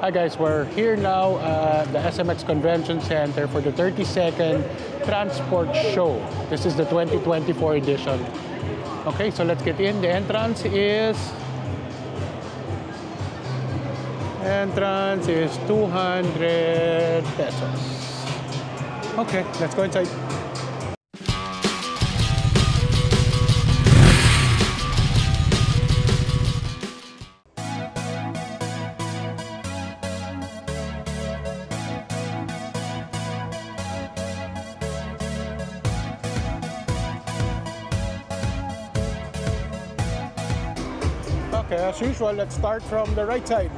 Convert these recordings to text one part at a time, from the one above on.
Hi guys, we're here now at the SMX Convention Center for the 32nd Trans Sport Show. This is the 2024 edition. Okay, so let's get in. The entrance is entrance is 200 pesos. Okay, let's go inside. As usual, let's start from the right side.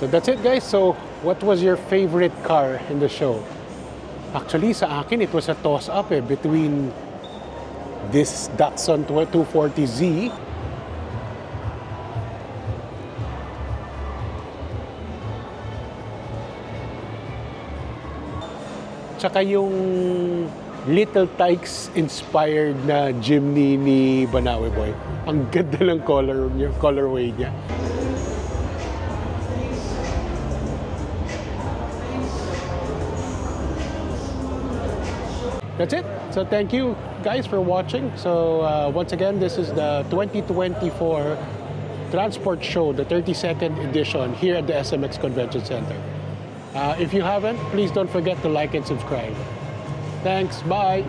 So that's it guys. So what was your favorite car in the show? Actually sa akin it was a toss up eh, between this Datsun 240Z tsaka yung Little Tykes inspired na Jimny ni Banawe Boy. Ang ganda ng color niya, colorway niya. That's it. So thank you guys for watching. So uh, once again, this is the 2024 Trans Sport Show, the 32nd edition here at the SMX Convention Center. Uh, if you haven't, please don't forget to like and subscribe. Thanks. Bye.